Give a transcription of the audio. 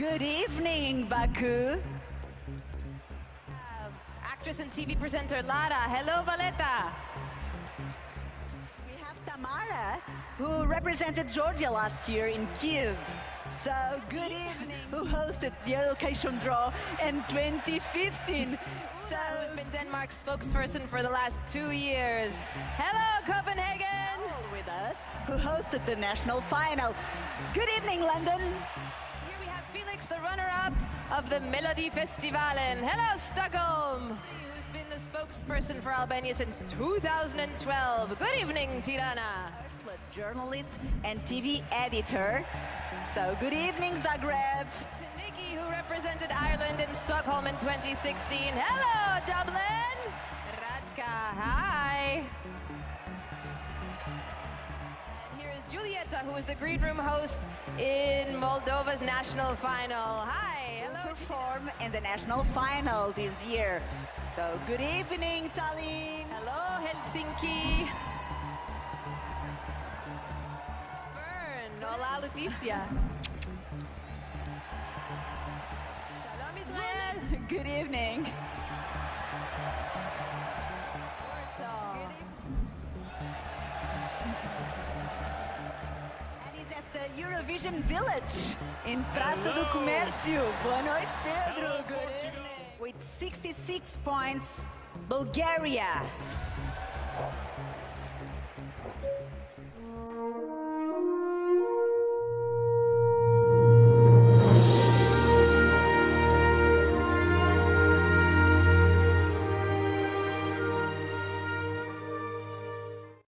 Good evening, Baku. Actress and TV presenter Lara. Hello, Valletta. We have Tamara, who represented Georgia last year in Kiev. So, good evening. Who hosted the Education Draw in 2015. So, Who's been Denmark's spokesperson for the last two years. Hello, Copenhagen. With us, who hosted the national final. Good evening, London. Here we have Felix, the runner-up of the Melodifestivalen. Hello, Stockholm. Who's been the spokesperson for Albania since 2012. Good evening, Tirana. Journalist and TV editor. So, good evening, Zagreb. To Nikki, who represented Ireland in Stockholm in 2016. Hello, Dublin. Radka, hi. Julieta, who is the green room host in Moldova's national final. Hi, hello. Perform in the national final this year. So, good evening, Tallinn. Hello, Helsinki. Bern, hola, Leticia. Shalom, Israel. Good evening. Eurovision Village in Praça do Comércio. Boa noite, Pedro. Hello. With 66 points, Bulgaria.